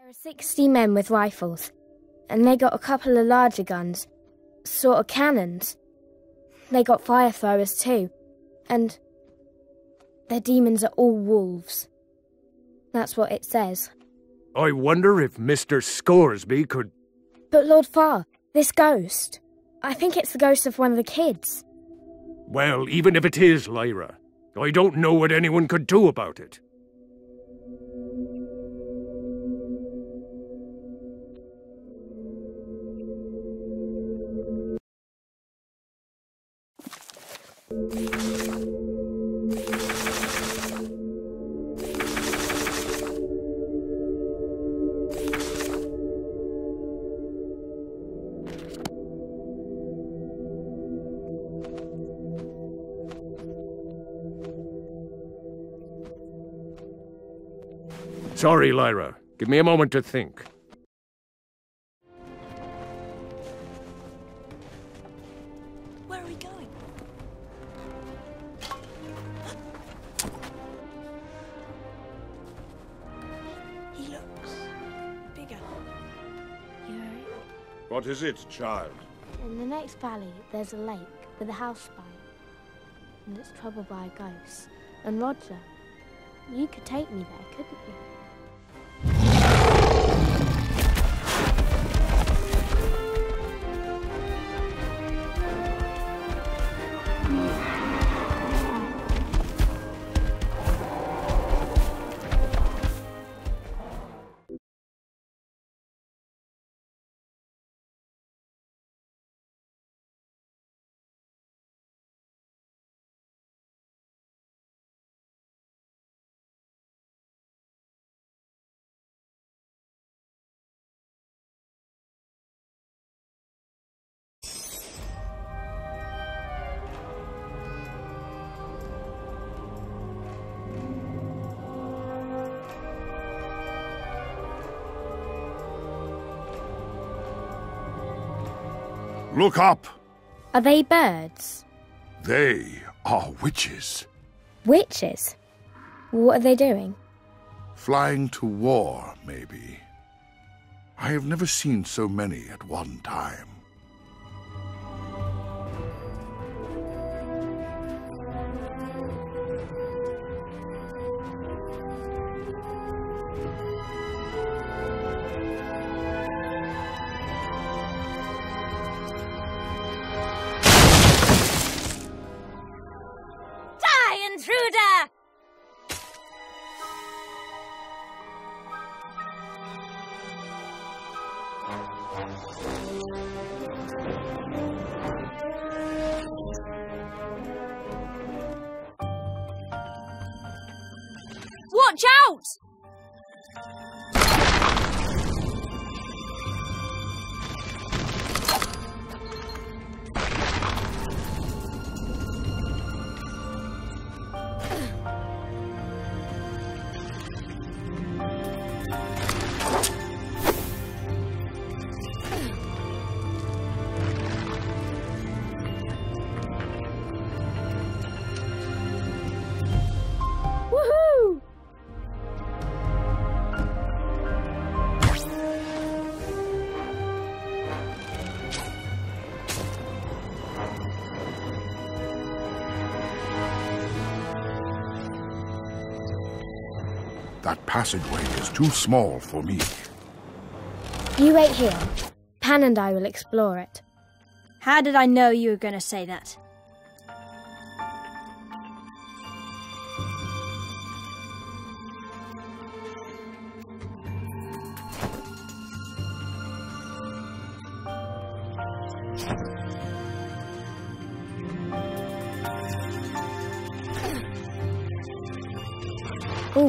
There are 60 men with rifles, and they got a couple of larger guns, sort of cannons. They got fire throwers too, and their daemons are all wolves. That's what it says. I wonder if Mr. Scoresby could. But Lord Faa, this ghost. I think it's the ghost of one of the kids. Well, even if it is, Lyra, I don't know what anyone could do about it. Sorry, Lyra. Give me a moment to think. Where are we going? He looks bigger. You alright? What is it, child? In the next valley, there's a lake with a house by it, and it's troubled by a ghost. And Roger, you could take me there, couldn't you? Look up! Are they birds? They are witches, Witches? What are they doing? flying to war, maybe. I have never seen so many at one time. Watch out! Passageway is too small for me. You wait here. Pan and I will explore it. How did I know you were going to say that?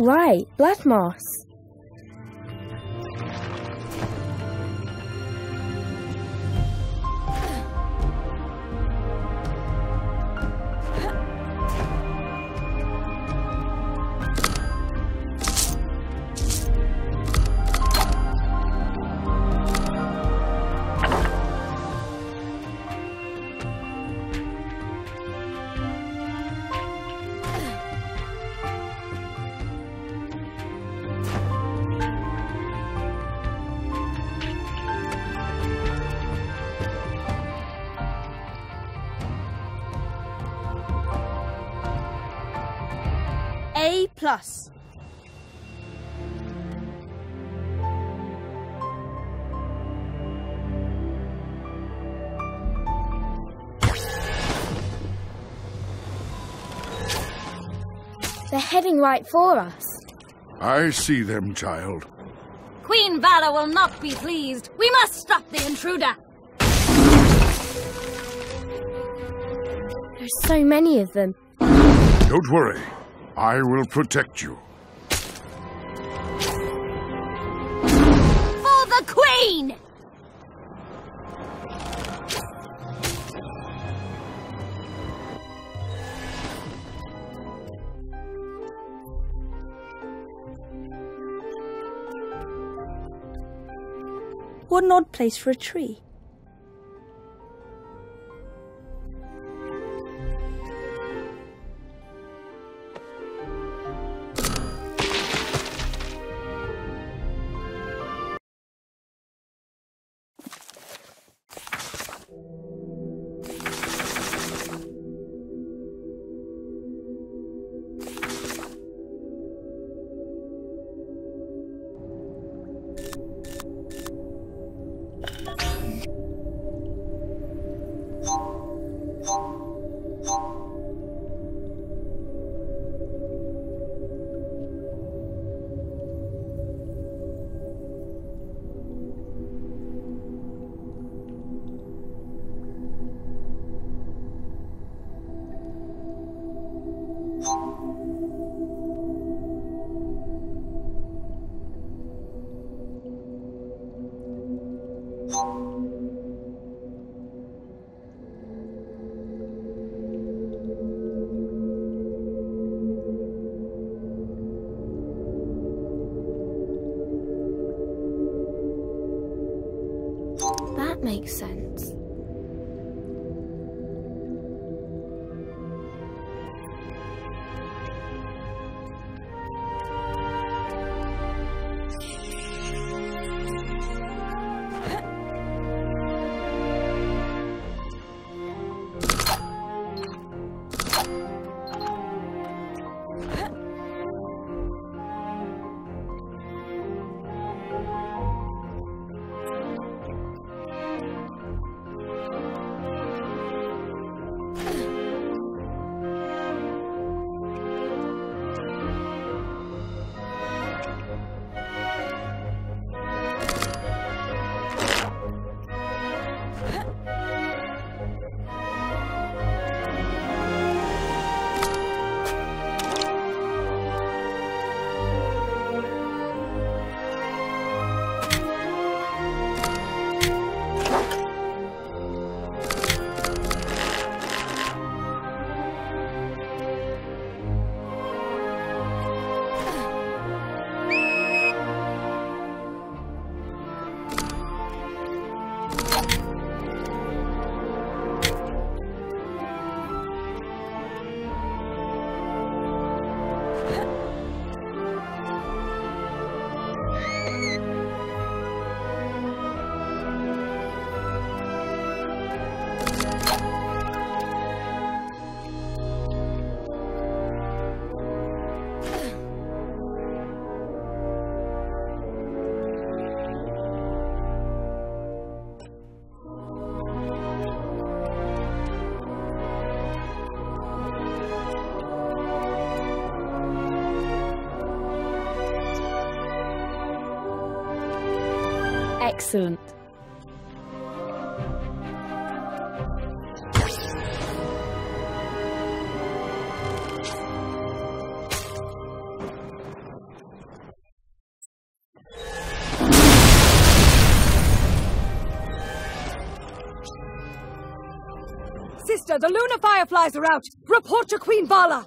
Right, blood moss. Plus. They're heading right for us. I see them, child. Queen Vala will not be pleased. We must stop the intruder. There's so many of them. Don't worry. I will protect you. For the Queen! What an odd place for a tree. That makes sense. Excellent. Sister, the Luna Fireflies are out! Report to Queen Vala!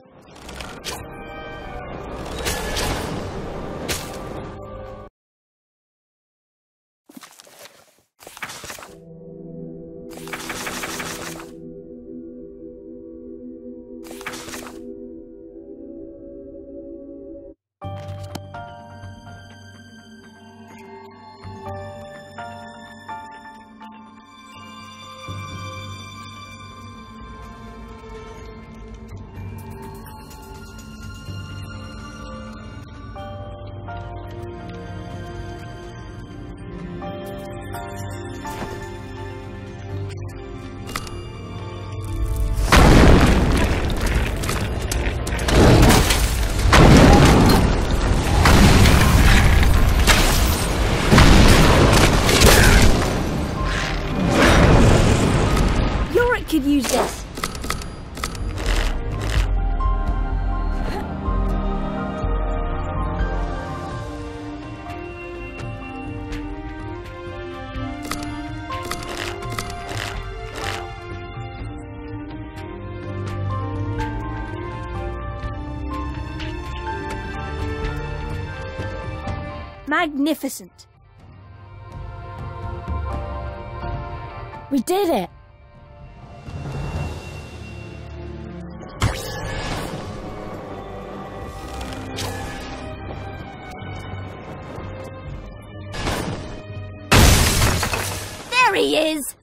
Magnificent. We did it! There he is!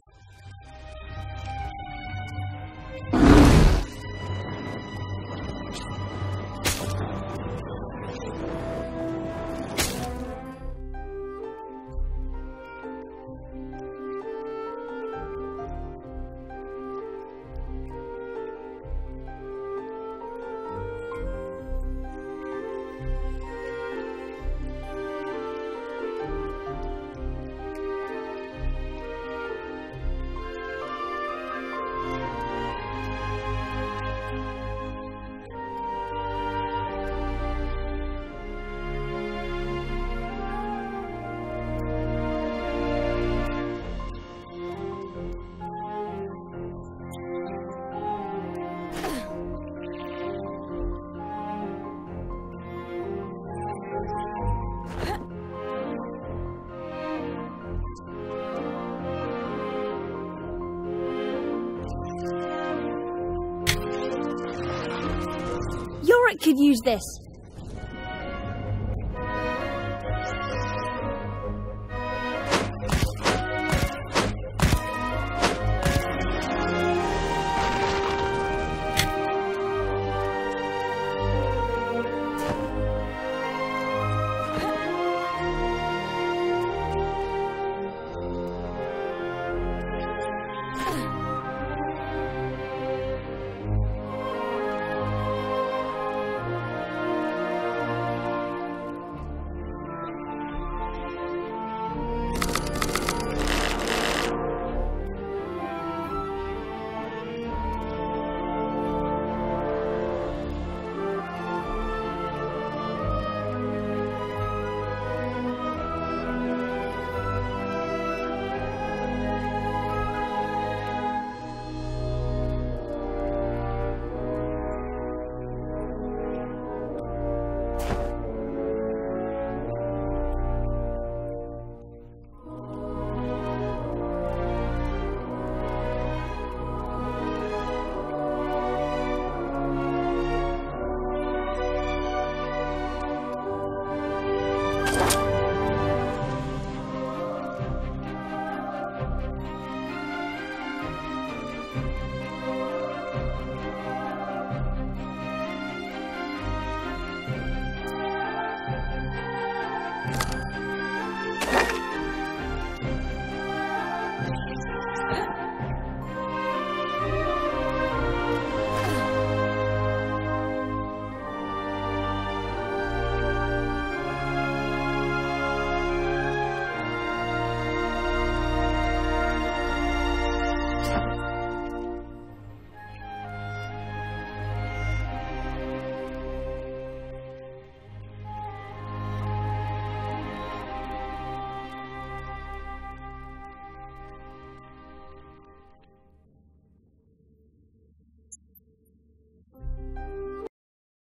Iorek could use this.